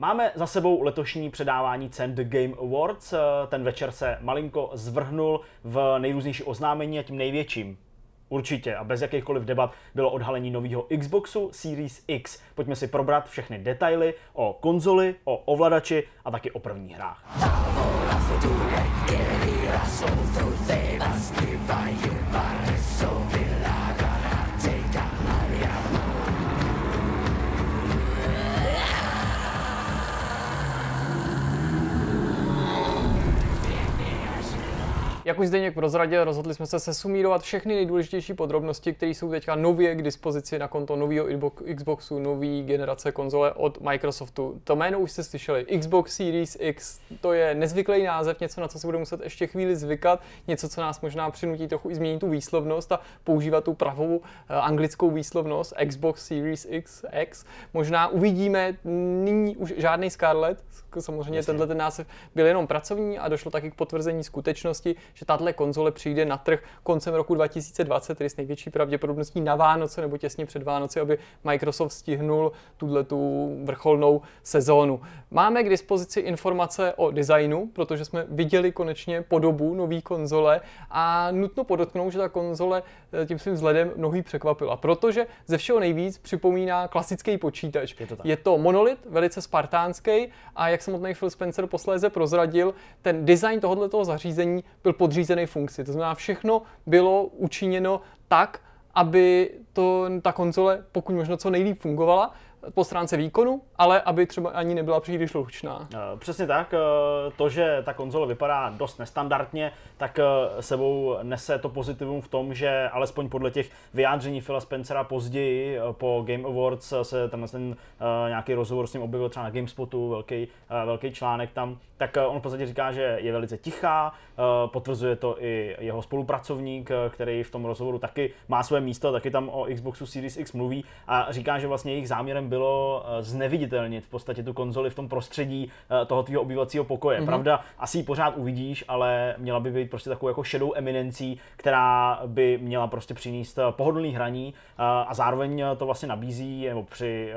Máme za sebou letošní předávání cen The Game Awards. Ten večer se malinko zvrhnul v nejrůznější oznámení a tím největším Určitě a bez jakýchkoliv debat bylo odhalení nového Xboxu Series X. Pojďme si probrat všechny detaily o konzoli, o ovladači a taky o prvních hrách. Jak už Zdeněk prozradil, rozhodli jsme se sesumírovat všechny nejdůležitější podrobnosti, které jsou teďka nově k dispozici na konto nového Xboxu, nový generace konzole od Microsoftu. To jméno už jste slyšeli, Xbox Series X, to je nezvyklý název, něco, na co se bude muset ještě chvíli zvykat, něco, co nás možná přinutí trochu i změnit tu výslovnost a používat tu pravou eh, anglickou výslovnost Xbox Series X, X. Možná uvidíme nyní už žádný Scarlett, samozřejmě Jasně. tenhle ten název byl jenom pracovní a došlo taky k potvrzení skutečnosti, že tahle konzole přijde na trh koncem roku 2020, tedy s největší pravděpodobností na Vánoce nebo těsně před Vánoci, aby Microsoft stihnul tuhle tu vrcholnou sezónu. Máme k dispozici informace o designu, protože jsme viděli konečně podobu nové konzole a nutno podotknout, že ta konzole eh, tím svým vzhledem mnohý překvapila, protože ze všeho nejvíc připomíná klasický počítač. Je to, tak. Je to monolit, velice spartánský a jak samotný Phil Spencer posléze prozradil, ten design tohoto zařízení byl podřízený funkci. To znamená, všechno bylo učiněno tak, aby to, ta konzole pokud možno co nejlíp fungovala po stránce výkonu, ale aby třeba ani nebyla příliš hlučná. Eh, přesně tak. Eh, to, že ta konzole vypadá dost nestandardně, tak eh, sebou nese to pozitivum v tom, že alespoň podle těch vyjádření Phila Spencera později po Game Awards se tam ten nějaký rozhovor s ním objevil třeba na GameSpotu, velký, velký článek tam, tak on v podstatě říká, že je velice tichá, potvrzuje to i jeho spolupracovník, který v tom rozhovoru taky má své místo, taky tam o Xboxu Series X mluví a říká, že vlastně jejich záměrem bylo znevidit neviditelnit v podstatě tu konzoli v tom prostředí eh, toho tvého obývacího pokoje. Mm-hmm. Pravda, asi ji pořád uvidíš, ale měla by být prostě takovou jako šedou eminencí, která by měla prostě přinést eh, pohodlný hraní eh, a zároveň to vlastně nabízí nebo při,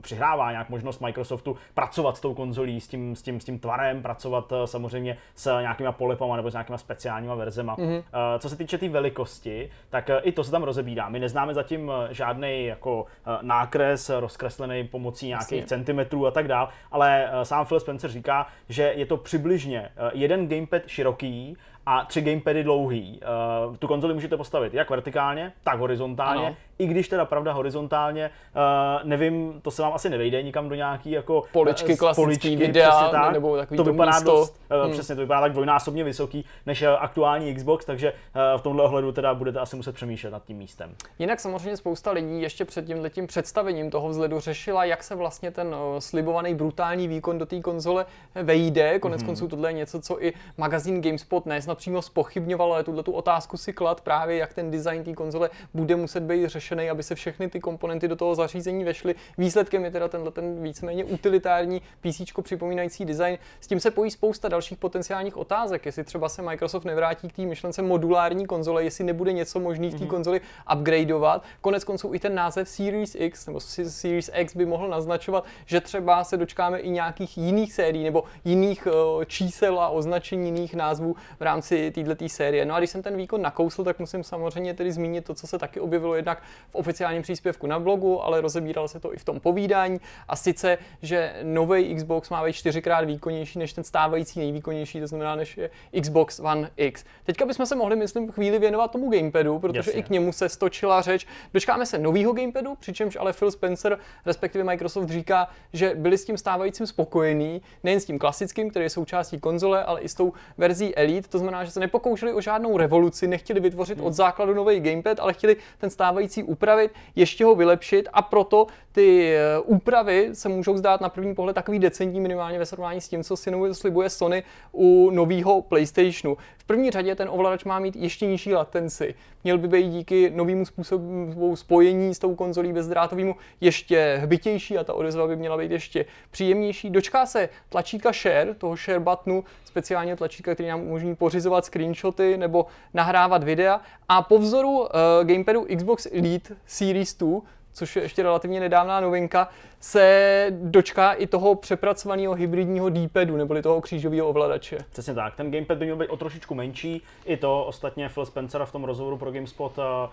přihrává nějak možnost Microsoftu pracovat s tou konzolí, s tím, s tím, s tím tvarem, pracovat samozřejmě s nějakýma polepama nebo s nějakýma speciálníma verzema. Mm-hmm. Co se týče té tý velikosti, tak i to se tam rozebírá. My neznáme zatím žádný jako nákres rozkreslený pomocí nějakých centimetrů a tak dál, ale eh, sám Phil Spencer říká, že je to přibližně eh, jeden gamepad široký a tři gamepady dlouhý. Uh, tu konzoli můžete postavit jak vertikálně, tak horizontálně. Ano. I když teda pravda horizontálně, uh, nevím, to se vám asi nevejde nikam do nějaký jako poličky, uh, klasický videa, tak, nebo takový to, to vypadá místo. dost, uh, hmm. přesně, to vypadá tak dvojnásobně vysoký než aktuální Xbox, takže uh, v tomhle ohledu teda budete asi muset přemýšlet nad tím místem. Jinak samozřejmě spousta lidí ještě před tím letím představením toho vzhledu řešila, jak se vlastně ten uh, slibovaný brutální výkon do té konzole vejde. Konec hmm. konců tohle je něco, co i magazín GameSpot nesnad přímo spochybňoval, ale tuto tu otázku si klad právě, jak ten design té konzole bude muset být řešený, aby se všechny ty komponenty do toho zařízení vešly. Výsledkem je teda tenhle ten víceméně utilitární PC připomínající design. S tím se pojí spousta dalších potenciálních otázek, jestli třeba se Microsoft nevrátí k té myšlence modulární konzole, jestli nebude něco možný v té mm-hmm. konzoli upgradeovat. Konec konců i ten název Series X nebo Series X by mohl naznačovat, že třeba se dočkáme i nějakých jiných sérií nebo jiných uh, čísel a označení jiných názvů v rámci této série. No a když jsem ten výkon nakousl, tak musím samozřejmě tedy zmínit to, co se taky objevilo jednak v oficiálním příspěvku na blogu, ale rozebíralo se to i v tom povídání. A sice, že nový Xbox má být čtyřikrát výkonnější než ten stávající nejvýkonnější, to znamená než je Xbox One X. Teďka bychom se mohli, myslím, chvíli věnovat tomu gamepadu, protože Jasně. i k němu se stočila řeč. Dočkáme se nového gamepadu, přičemž ale Phil Spencer, respektive Microsoft, říká, že byli s tím stávajícím spokojení, nejen s tím klasickým, který je součástí konzole, ale i s tou verzí Elite. To znamená, že se nepokoušeli o žádnou revoluci, nechtěli vytvořit hmm. od základu nový gamepad, ale chtěli ten stávající upravit, ještě ho vylepšit a proto ty eh, úpravy se můžou zdát na první pohled takový decentní minimálně ve srovnání s tím, co si slibuje Sony u nového PlayStationu. V první řadě ten ovladač má mít ještě nižší latenci. Měl by být díky novému způsobu spojení s tou konzolí bezdrátovýmu ještě hbitější a ta odezva by měla být ještě příjemnější. Dočká se tlačíka Share, toho Share buttonu, speciálně tlačíka, který nám umožní pořizovat screenshoty nebo nahrávat videa. A po vzoru uh, gamepadu Xbox Elite Series 2 což je ještě relativně nedávná novinka, se dočká i toho přepracovaného hybridního D-padu, neboli toho křížového ovladače. Přesně tak, ten gamepad by měl být o trošičku menší, i to ostatně Phil Spencer v tom rozhovoru pro GameSpot uh, uh,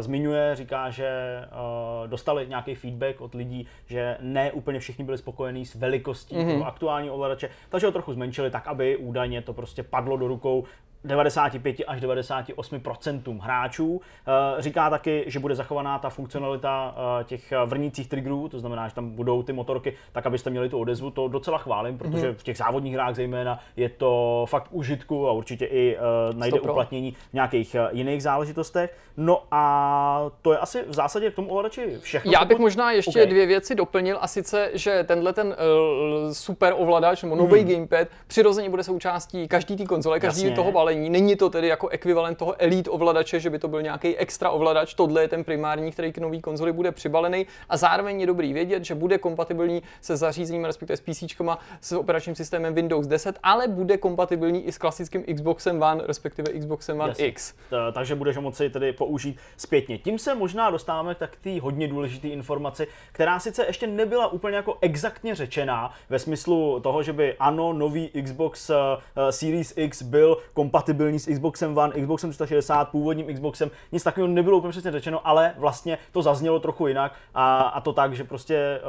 zmiňuje, říká, že uh, dostali nějaký feedback od lidí, že ne úplně všichni byli spokojení s velikostí mm-hmm. toho aktuálního ovladače, takže ho trochu zmenšili tak, aby údajně to prostě padlo do rukou 95 až 98% hráčů. Eh, říká taky, že bude zachovaná ta funkcionalita eh, těch vrnících triggerů, to znamená, že tam budou ty motorky, tak abyste měli tu odezvu. To docela chválím, protože mhm. v těch závodních hrách zejména je to fakt užitku a určitě i najde Stopro. uplatnění v nějakých jiných záležitostech. No a to je asi v zásadě k tomu ovladači všechno. Já bych pokud... možná ještě okay. dvě věci doplnil a sice, že tenhle ten uh, super ovladač nebo nový hmm. gamepad přirozeně bude součástí každý té konzole, každý toho balení balení. Není to tedy jako ekvivalent toho Elite ovladače, že by to byl nějaký extra ovladač. Tohle je ten primární, který k nový konzoli bude přibalený. A zároveň je dobrý vědět, že bude kompatibilní se zařízením, respektive s PC, s operačním systémem Windows 10, ale bude kompatibilní i s klasickým Xboxem One, respektive Xboxem One Jasně. X. Takže budeš moci tedy použít zpětně. Tím se možná dostáváme k té hodně důležité informaci, která sice ještě nebyla úplně jako exaktně řečená ve smyslu toho, že by ano, nový Xbox uh, Series X byl kompatibilní kompatibilní s Xboxem One, Xboxem 360, původním Xboxem, nic takového nebylo úplně přesně řečeno, ale vlastně to zaznělo trochu jinak a, a to tak, že prostě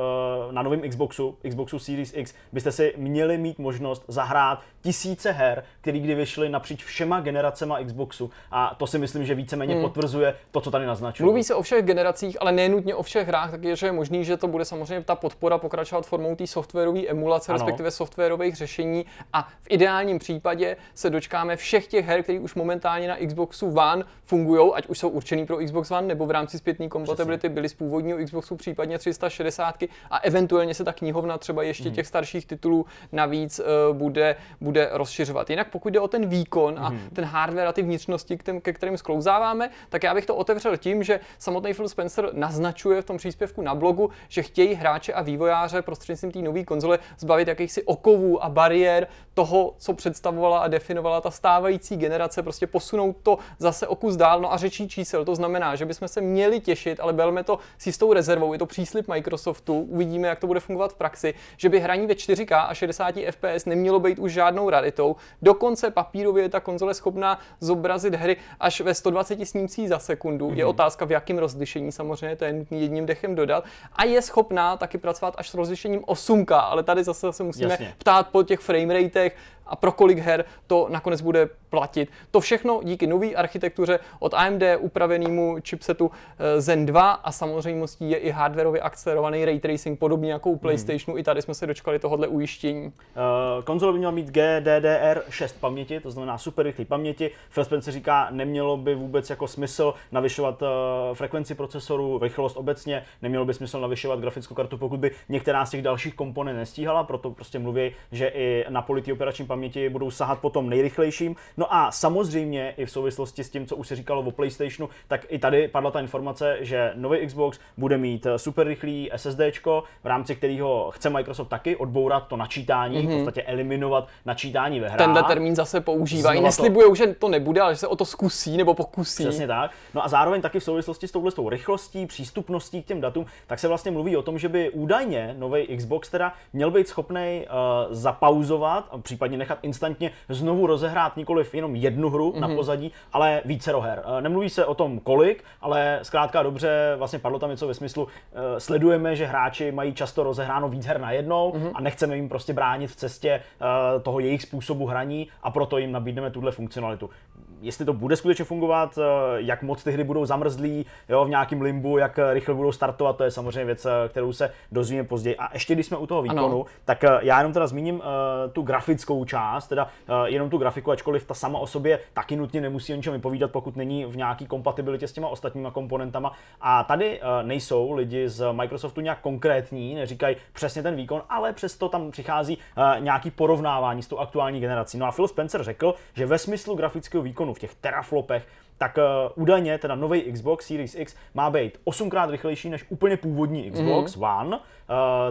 uh, na novém Xboxu, Xboxu Series X, byste si měli mít možnost zahrát tisíce her, které kdy vyšly napříč všema generacema Xboxu a to si myslím, že víceméně hmm. potvrzuje to, co tady naznačuje. Mluví se o všech generacích, ale nenutně o všech hrách, tak je, že je možný, že to bude samozřejmě ta podpora pokračovat formou té softwarové emulace, ano. respektive softwarových řešení a v ideálním případě se dočkáme všech všech těch her, které už momentálně na Xboxu One fungují, ať už jsou určený pro Xbox One nebo v rámci zpětné kompatibility byly z původního Xboxu, případně 360 a eventuálně se ta knihovna třeba ještě mm. těch starších titulů navíc uh, bude, bude rozšiřovat. Jinak pokud jde o ten výkon mm. a mhm. ten hardware a ty vnitřnosti, k tém, ke kterým sklouzáváme, tak já bych to otevřel tím, že samotný Phil Spencer naznačuje v tom příspěvku na blogu, že chtějí hráče a vývojáře prostřednictvím té nové konzole zbavit jakýchsi okovů a bariér toho, co představovala a definovala ta stávající stávající generace, prostě posunout to zase o kus dál, no a řečí čísel, to znamená, že bychom se měli těšit, ale berme to s jistou rezervou, je to příslip Microsoftu, uvidíme, jak to bude fungovat v praxi, že by hraní ve 4K a 60 FPS nemělo být už žádnou raritou, dokonce papírově je ta konzole schopná zobrazit hry až ve 120 snímcích za sekundu, mm-hmm. je mhm. otázka v jakém rozlišení, samozřejmě to je nutný jedním dechem dodat, a je schopná taky pracovat až s rozlišením 8K, ale tady zase se musíme Jasně. ptát po těch frameratech, a pro kolik her to nakonec bude platit. To všechno díky nové architektuře od AMD upravenému chipsetu eh, Zen 2 a samozřejmostí je i hardwareově akcelerovaný ray tracing, podobně jako u hmm. PlayStationu. Hmm. I tady jsme se dočkali tohohle ujištění. Uh, konzole by měla mít GDDR6 paměti, to znamená super rychlé paměti. Phil Spencer říká, nemělo by vůbec jako smysl navyšovat uh, frekvenci procesoru, rychlost obecně, nemělo by smysl navyšovat grafickou kartu, pokud by některá z těch dalších komponent nestíhala, proto prostě mluví, že i na politý operační paměti budou sahat po tom nejrychlejším. No a samozřejmě i v souvislosti s tím, co už se říkalo o PlayStationu, tak i tady padla ta informace, že nový Xbox bude mít super rychlý SSD, v rámci kterého chce Microsoft taky odbourat to načítání, mm-hmm. v podstatě eliminovat načítání ve hrách. Tenhle termín zase používají. Neslibují, to... že to nebude, ale že se o to zkusí nebo pokusí. Přesně tak. No a zároveň taky v souvislosti s touhle s tou rychlostí, přístupností k těm datům, tak se vlastně mluví o tom, že by údajně nový Xbox teda měl být schopný uh, zapauzovat, případně nechat instantně znovu rozehrát nikoliv jenom jednu hru mm-hmm. na mhm. pozadí, ale více her. Eh, nemluví se o tom kolik, ale zkrátka dobře, vlastně padlo tam něco ve smyslu, eh, sledujeme, že hráči mají často rozehráno víc her najednou mm-hmm. a nechceme jim prostě bránit v cestě eh, toho jejich způsobu hraní a proto jim nabídneme tuhle funkcionalitu jestli to bude skutečně fungovat, eh, jak moc ty hry budou zamrzlí, jo, v nějakém limbu, jak rychle budou startovat, to je samozřejmě věc, eh, kterou se dozvíme později. A ještě když jsme u toho výkonu, ano. tak eh, já jenom teda zmíním tu grafickou část, teda jenom tu grafiku, ačkoliv ta sama o sobě taky nutně nemusí o ničem vypovídat, pokud není v nějaký kompatibilitě s těma ostatníma komponentama. A tady nejsou lidi z Microsoftu nějak konkrétní, neříkají přesně ten výkon, ale přesto tam přichází nějaký porovnávání s tou aktuální generací. No a Phil Spencer řekl, že ve smyslu grafického výkonu v těch teraflopech, tak uh, údajně teda nový Xbox Series X má být 8 krát rychlejší než úplně původní Xbox mm. One, uh,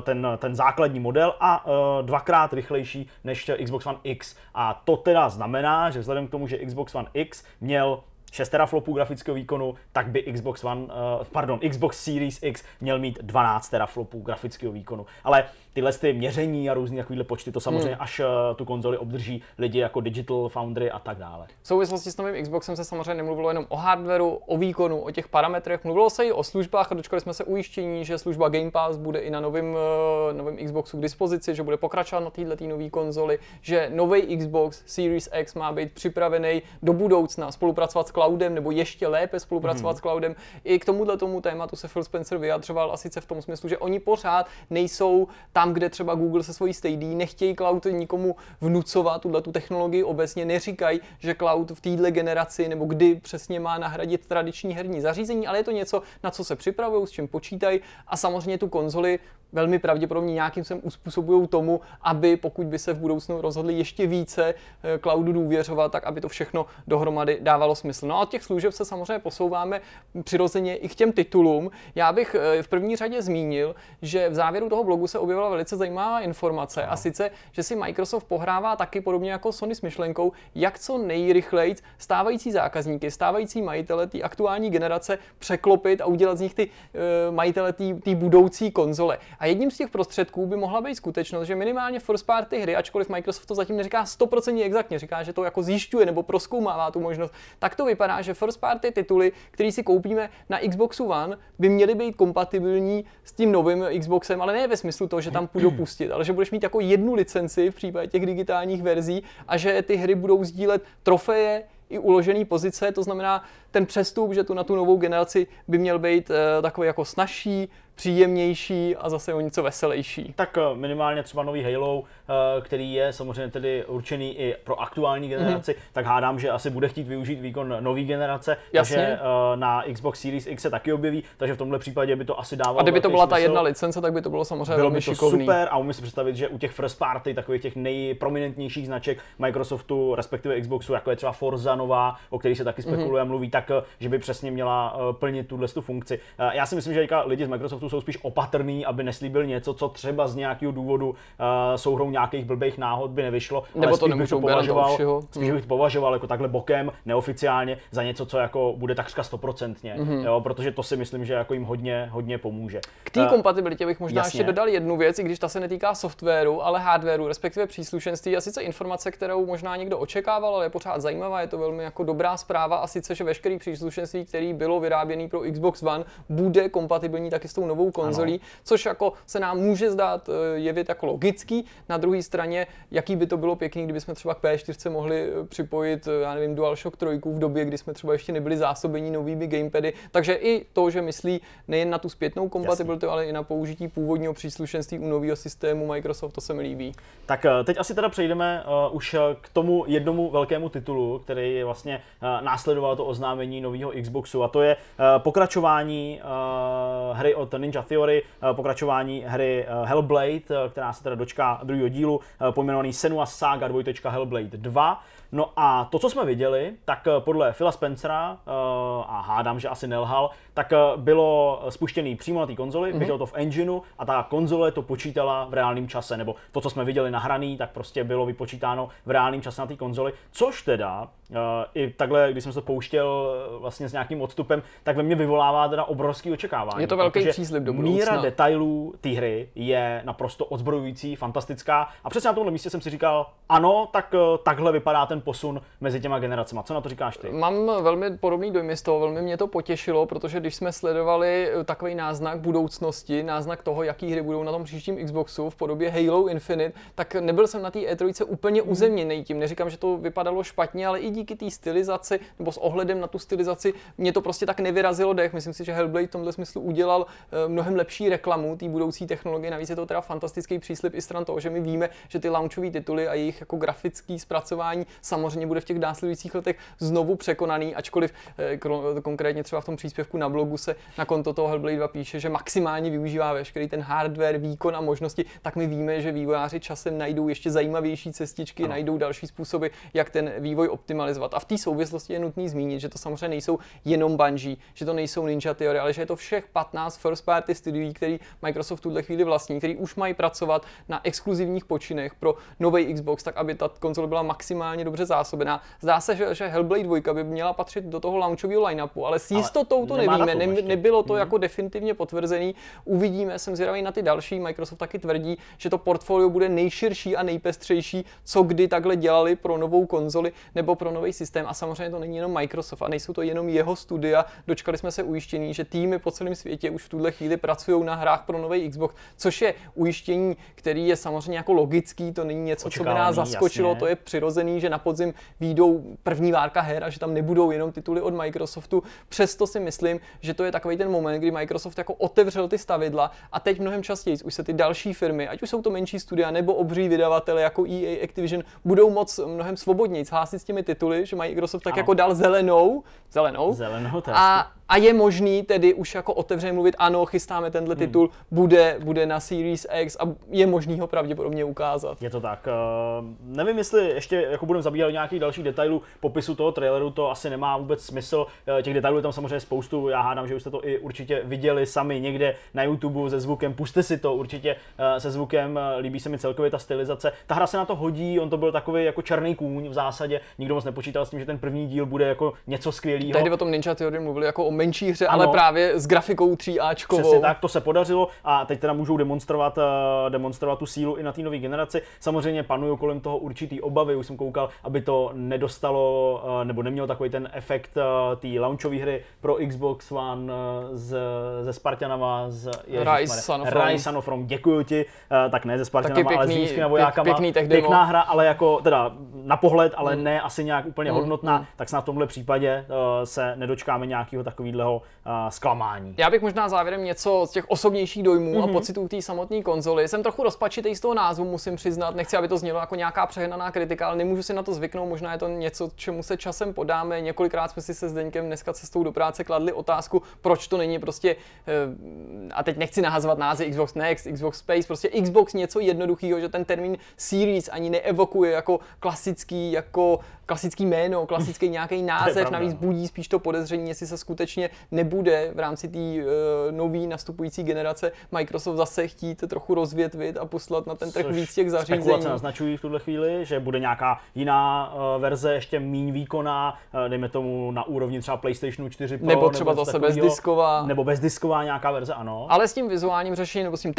ten, ten základní model, a uh, dvakrát rychlejší než Xbox One X. A to teda znamená, že vzhledem k tomu, že Xbox One X měl 6 teraflopů grafického výkonu, tak by Xbox One, uh, pardon, Xbox Series X měl mít 12 teraflopů grafického výkonu. Ale tyhle ty měření a různé takovéhle počty, to samozřejmě hmm. až uh, tu konzoli obdrží lidi jako Digital Foundry a tak dále. V souvislosti s novým Xboxem se samozřejmě nemluvilo jenom o hardwareu, o výkonu, o těch parametrech, mluvilo se i o službách a dočkali jsme se ujištění, že služba Game Pass bude i na novém, uh, novém Xboxu k dispozici, že bude pokračovat na této nové konzoli, že nový Xbox Series X má být připravený do budoucna spolupracovat s cloudem nebo ještě lépe spolupracovat hmm. s cloudem. I k tomuhle tomu tématu se Phil Spencer vyjadřoval a sice v tom smyslu, že oni pořád nejsou tam, kde třeba Google se svojí Stadia, nechtějí cloud nikomu vnucovat tuhle tu technologii obecně, neříkají, že cloud v téhle generaci nebo kdy přesně má nahradit tradiční herní zařízení, ale je to něco, na co se připravují, s čím počítají a samozřejmě tu konzoli velmi pravděpodobně nějakým sem uspůsobují tomu, aby pokud by se v budoucnu rozhodli ještě více eh, cloudu důvěřovat, tak aby to všechno dohromady dávalo smysl. No a od těch služeb se samozřejmě posouváme přirozeně i k těm titulům. Já bych eh, v první řadě zmínil, že v závěru toho blogu se objevila velice zajímavá informace a sice, že si Microsoft pohrává taky podobně jako Sony s myšlenkou, jak co nejrychleji stávající zákazníky, stávající majitele té aktuální generace překlopit a udělat z nich ty uh, majitele té budoucí konzole. A jedním z těch prostředků by mohla být skutečnost, že minimálně first party hry, ačkoliv Microsoft to zatím neříká 100% exaktně, říká, že to jako zjišťuje nebo proskoumává tu možnost, tak to vypadá, že first party tituly, které si koupíme na Xboxu One, by měly být kompatibilní s tím novým Xboxem, ale ne ve smyslu toho, že tam půjdou pustit, ale že budeš mít jako jednu licenci v případě těch digitálních verzí a že ty hry budou sdílet trofeje i uložený pozice, to znamená ten přestup, že tu na tu novou generaci by měl být uh, takový jako snažší, příjemnější a zase o něco veselější. Tak eh, minimálně třeba nový Halo, eh, který je samozřejmě tedy určený i pro aktuální mhm. generaci, mm-hmm. tak hádám, že asi bude chtít využít výkon nový generace, Jasně. takže na Xbox Series X se taky objeví, takže v tomhle případě by to asi dávalo. A kdyby to byla smysl. ta jedna licence, tak by to bylo samozřejmě bylo velmi by to šikovný. super a umím si představit, že u těch first party, takových těch nejprominentnějších značek Microsoftu, respektive Xboxu, jako je třeba Forza nová, o který se taky mhm. spekuluje, mm-hmm. mluví, tak že by přesně měla plnit tuhle funkci. Já si myslím, že lidi z Microsoftu jsou spíš opatrný, aby neslíbil něco, co třeba z nějakého důvodu uh, souhrou nějakých blbých náhod by nevyšlo. Nebo ale to nemůžu považoval, spíš bych to považoval jako takhle bokem, neoficiálně, za něco, co jako bude takřka stoprocentně, mm-hmm. jo, protože to si myslím, že jako jim hodně, hodně pomůže. K té kompatibilitě bych možná jasně. ještě dodal jednu věc, i když ta se netýká softwaru, ale hardwaru, respektive příslušenství. A sice informace, kterou možná někdo očekával, ale je pořád zajímavá, je to velmi jako dobrá zpráva. A sice, že veškerý příslušenství, který bylo vyráběný pro Xbox One, bude kompatibilní taky s tou novou konzolí konzolí, což jako se nám může zdát eh, jevit jako logický. Na druhé straně, jaký by to bylo pěkný, kdyby jsme třeba k P4 mohli eh, připojit, eh, já nevím, DualShock 3 v době, kdy jsme třeba ještě nebyli zásobení novými gamepady. Takže i to, že myslí nejen na tu zpětnou kompatibilitu, ale i na použití původního příslušenství u nového systému Microsoft, to se mi líbí. Tak teď asi teda přejdeme uh, už k tomu jednomu velkému titulu, který vlastně uh, následoval to oznámení nového Xboxu a to je uh, pokračování uh, hry od Ninja Theory eh, pokračování hry eh, Hellblade, eh, která se teda dočká druhého dílu, pojmenovaný Senua Saga 2. Hellblade 2. No a to, co jsme viděli, tak podle Phila Spencera, a hádám, že asi nelhal, tak bylo spuštěný přímo na té konzoli, mm-hmm. běželo to v engineu a ta konzole to počítala v reálném čase, nebo to, co jsme viděli nahraný, tak prostě bylo vypočítáno v reálném čase na té konzoli, což teda i takhle, když jsem se pouštěl vlastně s nějakým odstupem, tak ve mně vyvolává teda obrovský očekávání. Je to velký příslip do budoucna. Míra detailů té hry je naprosto odzbrojující, fantastická a přesně na tomhle místě jsem si říkal, ano, tak eh, takhle vypadá ten posun mezi těma generacemi. Co na to říkáš ty? Mám velmi podobný dojem z toho, velmi mě to potěšilo, protože když jsme sledovali eh, takový náznak budoucnosti, náznak toho, jaký hry budou na tom příštím Xboxu v podobě Halo Infinite, tak nebyl jsem na té E3 úplně uzemněný tím. Neříkám, že to vypadalo špatně, ale i díky té stylizaci nebo s ohledem na tu stylizaci mě to prostě tak nevyrazilo dech. Myslím si, že Hellblade v tomhle smyslu udělal eh, mnohem lepší reklamu té budoucí technologie. Navíc je to teda fantastický příslip i stran toho, že my víme, že ty launchové tituly a jejich jako grafický zpracování samozřejmě bude v těch následujících letech znovu překonaný, ačkoliv eh, konkrétně třeba v tom příspěvku na blogu se na konto toho Hellblade 2 píše, že maximálně využívá veškerý ten hardware, výkon a možnosti, tak my víme, že vývojáři časem najdou ještě zajímavější cestičky, ano. najdou další způsoby, jak ten vývoj optimalizovat realizovat. A v té souvislosti je nutný zmínit, že to samozřejmě nejsou jenom Bungie, že to nejsou Ninja Theory, ale že je to všech 15 first party studií, který Microsoft v tuhle chvíli vlastní, který už mají pracovat na exkluzivních počinech pro nový Xbox, tak aby ta konzole byla maximálně dobře zásobená. Zdá se, že, že Hellblade 2 by měla patřit do toho launchového line-upu, ale s jistotou to nevíme, ne, nebylo to hmm. jako definitivně potvrzený. Uvidíme, jsem zvědavý na ty další. Microsoft taky tvrdí, že to portfolio bude nejširší a nejpestřejší, co kdy takhle dělali pro novou konzoli nebo pro nový systém. A samozřejmě to není jenom Microsoft a nejsou to jenom jeho studia. Dočkali jsme se ujištění, že týmy po celém světě už v tuhle chvíli pracují na hrách pro nový Xbox, což je ujištění, který je samozřejmě jako logický, to není něco, co by nás zaskočilo, jasně. to je přirozený, že na podzim výjdou první várka her a že tam nebudou jenom tituly od Microsoftu. Přesto si myslím, že to je takový ten moment, kdy Microsoft jako otevřel ty stavidla a teď mnohem častěji už se ty další firmy, ať už jsou to menší studia nebo obří vydavatele jako EA Activision, budou moc mnohem svobodněji hlásit s těmi tituly, že Microsoft tak ano. jako dal zelenou, zelenou, zelenou a, a je možný tedy už jako otevřeně mluvit, ano, chystáme tenhle hmm. titul, bude, bude na Series X a je možný ho pravděpodobně ukázat. Je to tak. Uh, nevím, jestli ještě jako budeme zabíhat nějakých dalších detailů popisu toho traileru, to asi nemá vůbec smysl. Uh, těch detailů je tam samozřejmě spoustu, já hádám, že už jste to i určitě viděli sami někde na YouTube se zvukem, puste si to určitě uh, se zvukem, líbí se mi celkově ta stylizace. Ta hra se na to hodí, on to byl takový jako černý kůň v zásadě, nikdo moc nepočítal s tím, že ten první díl bude jako něco skvělého. Tehdy o tom Ninja Theory mluvili jako o menší hře, ano. ale právě s grafikou 3Ačkovou. Přesně tak, to se podařilo a teď teda můžou demonstrovat, uh, demonstrovat tu sílu i na té nové generaci. Samozřejmě panují kolem toho určitý obavy, už jsem koukal, aby to nedostalo uh, nebo nemělo takový ten efekt uh, té launchové hry pro Xbox One z, ze Spartanama, z Rise Rome, děkuju ti, tak ne ze Spartanama, pěkný, ale s římskými vojákama. Pěkný Pěkná hra, ale jako teda na pohled, ale mm. ne asi nějak úplně mm. hodnotná, mm. tak snad v tomhle případě se nedočkáme nějakého takového uh, zklamání. Já bych možná závěrem něco z těch osobnějších dojmů mm-hmm. a mhm. pocitů té samotné konzoli. Jsem trochu rozpačitý z toho názvu, musím přiznat. Nechci, aby to znělo jako nějaká přehnaná kritika, ale nemůžu si na to zvyknout. Možná je to něco, čemu se časem podáme. Několikrát jsme si se Zdeňkem dneska cestou do práce kladli otázku, proč to není prostě, eh, a teď nechci nahazovat název Xbox Next, Xbox Space, prostě Xbox něco jednoduchého, že ten termín Series ani neevokuje jako klasický, jako klasický jméno, klasický nějaký název, navíc budí spíš to podezření, jestli se skutečně nebude v rámci té uh, nové nastupující generace Microsoft zase chtít trochu rozvětvit a poslat na ten trh víc těch zařízení. Spekulace naznačují v tuhle chvíli, že bude nějaká jiná uh, verze, ještě méně výkonná, uh, dejme tomu na úrovni třeba PlayStation 4 Pro, nebo třeba nebo zase bezdisková. Nebo bezdisková nějaká verze, ano. Ale s tím vizuálním řešením nebo s tím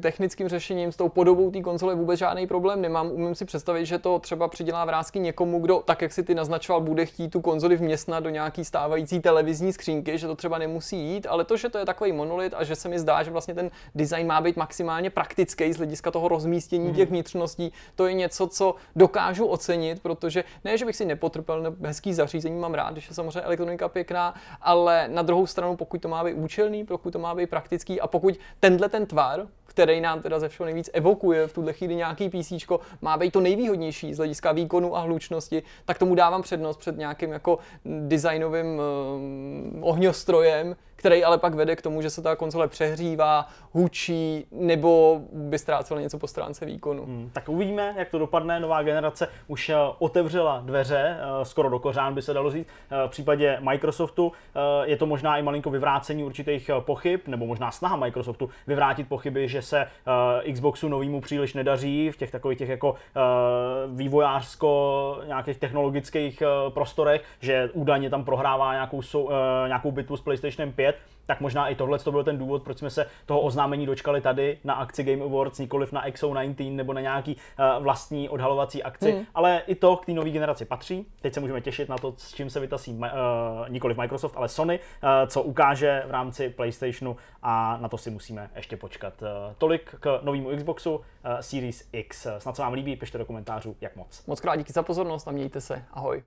technickým řešením, s tou podobou té konzole vůbec žádný problém nemám. Umím si představit, že to třeba přidělá vrázky někomu, kdo tak, jak si ty naznačoval, bude chtít tu konzoli vměstnat do nějaký stávající televizní skřínky, že to třeba nemusí jít, ale to, že to je takový monolit a že se mi zdá, že vlastně ten design má být maximálně praktický z hlediska toho rozmístění mm-hmm. těch vnitřností, to je něco, co dokážu ocenit, protože ne, že bych si nepotrpěl, hezký zařízení mám rád, když je samozřejmě elektronika pěkná, ale na druhou stranu, pokud to má být účelný, pokud to má být praktický a pokud tenhle ten tvar, který nám teda ze všeho nejvíc evokuje v tuhle chvíli nějaký PC, má být to nejvýhodnější z hlediska výkonu a hlučnosti, tak tomu dávám přednost před nějakým jako designovým uh, ohňostrojem, který ale pak vede k tomu, že se ta konzole přehřívá, hučí nebo by ztrácela něco po stránce výkonu. Hmm, tak uvidíme, jak to dopadne. Nová generace už eh, otevřela dveře, eh, skoro do kořán by se dalo říct. Eh, v případě Microsoftu je to možná i malinko vyvrácení určitých pochyb, nebo možná snaha Microsoftu vyvrátit pochyby, že se Xboxu novýmu příliš nedaří v těch takových těch jako vývojářsko nějakých technologických prostorech, že údajně tam prohrává nějakou, nějakou bitvu s PlayStation 5 5, tak možná i tohle to byl ten důvod, proč jsme se toho oznámení dočkali tady na akci Game Awards, nikoliv na XO19 nebo na nějaký uh, vlastní odhalovací akci, hmm. ale i to k té nové generaci patří. Teď se můžeme těšit na to, s čím se vytasí uh, nikoliv Microsoft, ale Sony, uh, co ukáže v rámci PlayStationu a na to si musíme ještě počkat. Uh, tolik k novému Xboxu uh, Series X. Snad se vám líbí, pište do komentářů, jak moc. Moc krát díky za pozornost a mějte se. Ahoj.